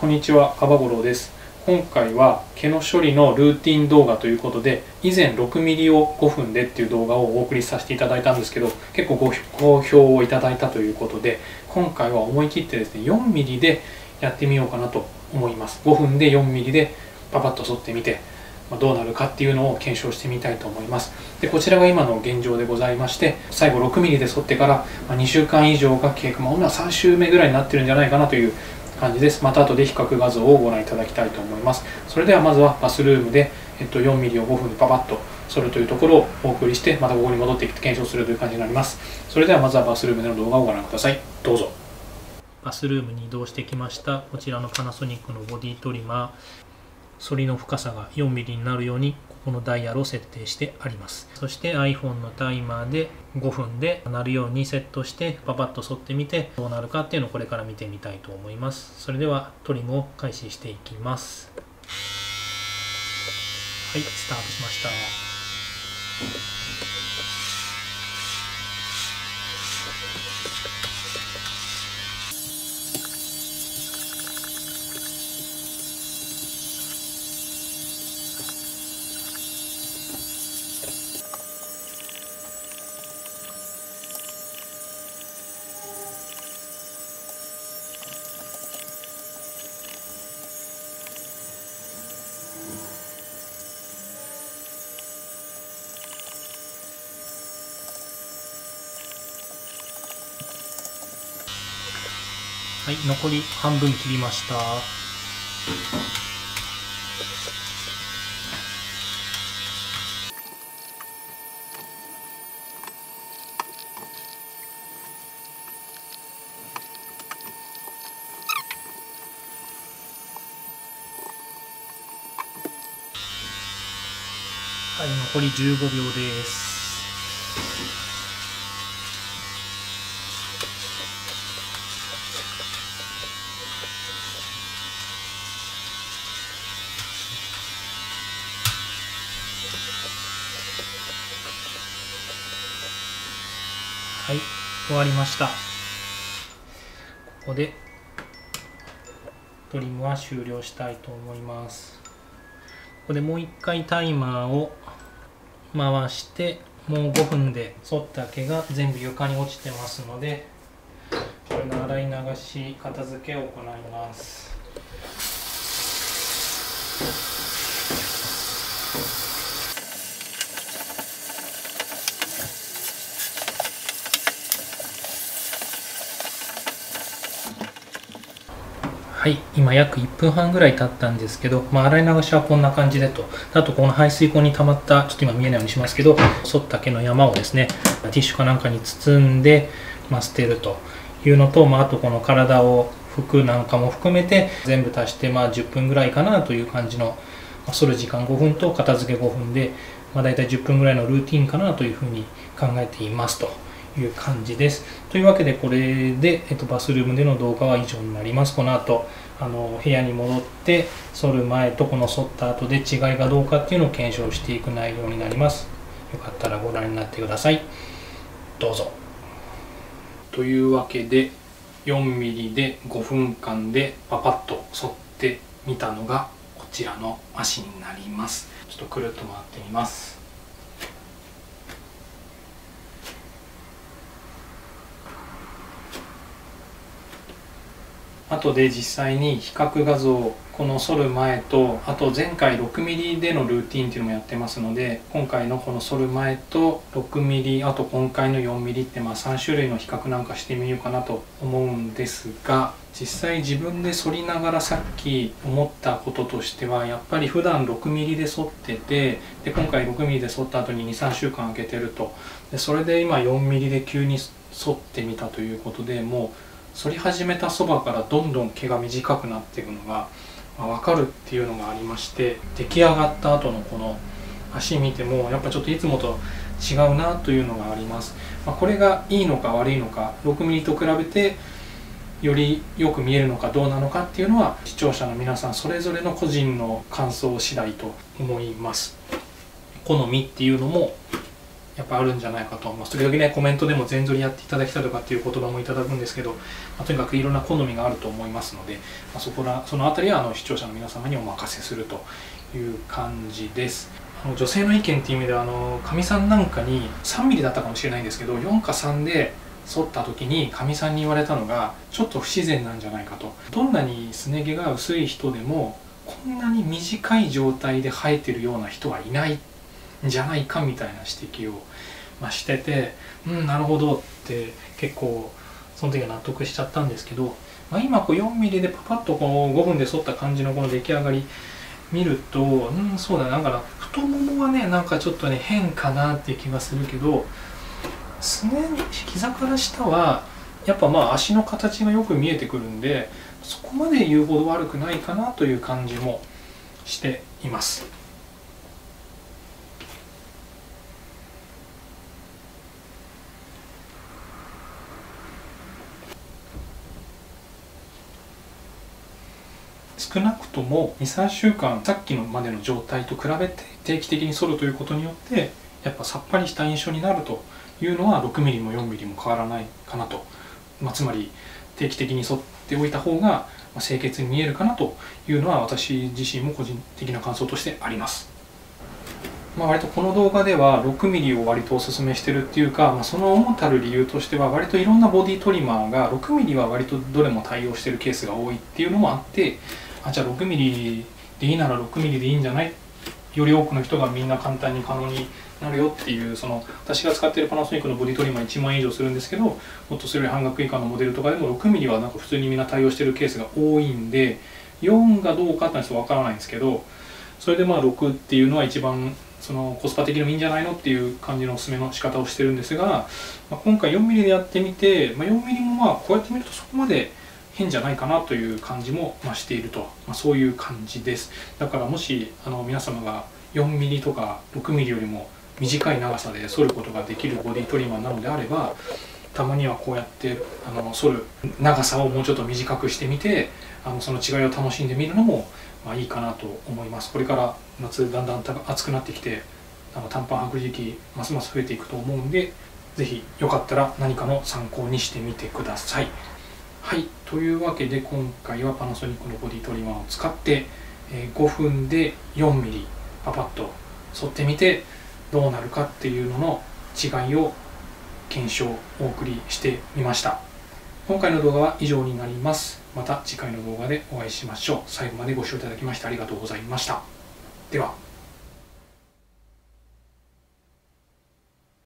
こんにちは、カバゴロウです。今回は毛の処理のルーティン動画ということで、以前 6mm を5分でっていう動画をお送りさせていただいたんですけど、結構ご好評をいただいたということで、今回は思い切ってですね、4mm でやってみようかなと思います。5分で 4mm でパパッと剃ってみて、どうなるかっていうのを検証してみたいと思います。で、こちらが今の現状でございまして、最後 6mm で剃ってから2週間以上が経過、まあ、今3週目ぐらいになってるんじゃないかなという感じです。また後で比較画像をご覧いただきたいと思います。それではまずはバスルームで、えっと、4mm を5分でパパッと剃るというところをお送りして、またここに戻ってきて検証するという感じになります。それではまずはバスルームでの動画をご覧ください。どうぞ。バスルームに移動してきました。こちらのパナソニックのボディトリマー。反りの深さが 4mm になるようにここのダイヤルを設定してありますそして iPhone のタイマーで5分で鳴るようにセットしてパパッと反ってみてどうなるかっていうのをこれから見てみたいと思いますそれではトリムを開始していきますはいスタートしましたはい残り半分切りました。はい残り15秒です。はい、終わりました。ここでトリムは終了したいと思います。ここでもう一回タイマーを回して、もう5分で剃った毛が全部床に落ちてますので、これの洗い流し、片付けを行います。はい、今約1分半ぐらい経ったんですけど、まあ、洗い流しはこんな感じでと、あとこの排水溝に溜まった、ちょっと今見えないようにしますけど、剃った毛の山をですね、ティッシュかなんかに包んで、まあ、捨てるというのと、まあ、あとこの体を服なんかも含めて、全部足してまあ10分ぐらいかなという感じの、まあ、剃る時間5分と片付け5分で、まあ、大体10分ぐらいのルーティンかなというふうに考えていますと。いう感じです。というわけでこれで、えっと、バスルームでの動画は以上になります。この後あの部屋に戻って剃る前とこの剃った後で違いがどうかっていうのを検証していく内容になります。よかったらご覧になってください。どうぞ。というわけで 4mm で5分間でパパッと剃ってみたのがこちらの足になります。ちょっとくるっと回ってみます。後で実際に比較画像この剃る前とあと前回 6mm でのルーティンっていうのもやってますので今回のこの剃る前と 6mm あと今回の 4mm ってまあ3種類の比較なんかしてみようかなと思うんですが実際自分で剃りながらさっき思ったこととしてはやっぱり普段 6mm で剃っててで今回 6mm で剃った後に23週間空けてると。でそれで今 4mm で急に剃ってみたということでもう反り始めたそばからどんどん毛が短くなっていくのが、まあ、分かるっていうのがありまして出来上がった後のこの足見てもやっぱちょっといつもと違うなというのがあります、まあ、これがいいのか悪いのか 6mm と比べてよりよく見えるのかどうなのかっていうのは視聴者の皆さんそれぞれの個人の感想次第と思います。好みっていうのもやっぱあるんじゃないかと思います時々ねコメントでも全撮りやっていただきたいとかっていう言葉もいただくんですけど、まあ、とにかくいろんな好みがあると思いますので、まあ、そこらその辺りはあの視聴者の皆様にお任せするという感じです。あの女性の意見っていう意味ではかみさんなんかに3ミリだったかもしれないんですけど4か3で剃った時にかみさんに言われたのがちょっと不自然なんじゃないかと。どんなにすね毛が薄い人でもこんなに短い状態で生えてるような人はいない。んじゃないかみたいな指摘を、まあ、しててうんなるほどって結構その時は納得しちゃったんですけど、まあ、今こう 4mm でパパッとこう5分で剃った感じのこの出来上がり見るとうんそうだねだか太ももはねなんかちょっとね変かなっていう気がするけどすね膝から下はやっぱまあ足の形がよく見えてくるんでそこまで言うほど悪くないかなという感じもしています。少なくとも23週間さっきのまでの状態と比べて定期的に剃るということによってやっぱさっぱりした印象になるというのは 6mm も 4mm も変わらないかなと、まあ、つまり定期的に剃っておいた方が清潔に見えるかなというのは私自身も個人的な感想としてあります。まあ、割とこの動画では 6mm を割とおすすめしてるっていうか、まあ、その主たる理由としては割といろんなボディトリマーが 6mm は割とどれも対応してるケースが多いっていうのもあってあじゃあ 6mm でいいなら 6mm でいいんじゃない？より多くの人がみんな簡単に可能になるよっていうその私が使ってるパナソニックのボディトリマー1万円以上するんですけどもっとそれより半額以下のモデルとかでも 6mm はなんか普通にみんな対応してるケースが多いんで4がどうかってのはちょっとわからないんですけどそれでまあ6っていうのは一番そのコスパ的にもいいんじゃないのっていう感じのおすすめの仕方をしてるんですが、まあ、今回 4mm でやってみて、まあ、4mm もまあこうやって見るとそこまで変じゃないかなという感じもしていると、まあ、そういう感じですだからもしあの皆様が 4mm とか 6mm よりも短い長さで剃ることができるボディトリマーなのであればたまにはこうやってあの剃る長さをもうちょっと短くしてみてあのその違いを楽しんでみるのも、まあ、いいかなと思いますこれから夏だんだん暑くなってきてあの短パン履く時期ますます増えていくと思うんで是非よかったら何かの参考にしてみてください。はいというわけで今回はパナソニックのボディトリマーを使って、え5分で 4mm パパッと沿ってみてどうなるかっていうのの違いを検証お送りしてみました。今回の動画は以上になります。また次回の動画でお会いしましょう。最後までご視聴いただきましてありがとうございました。では。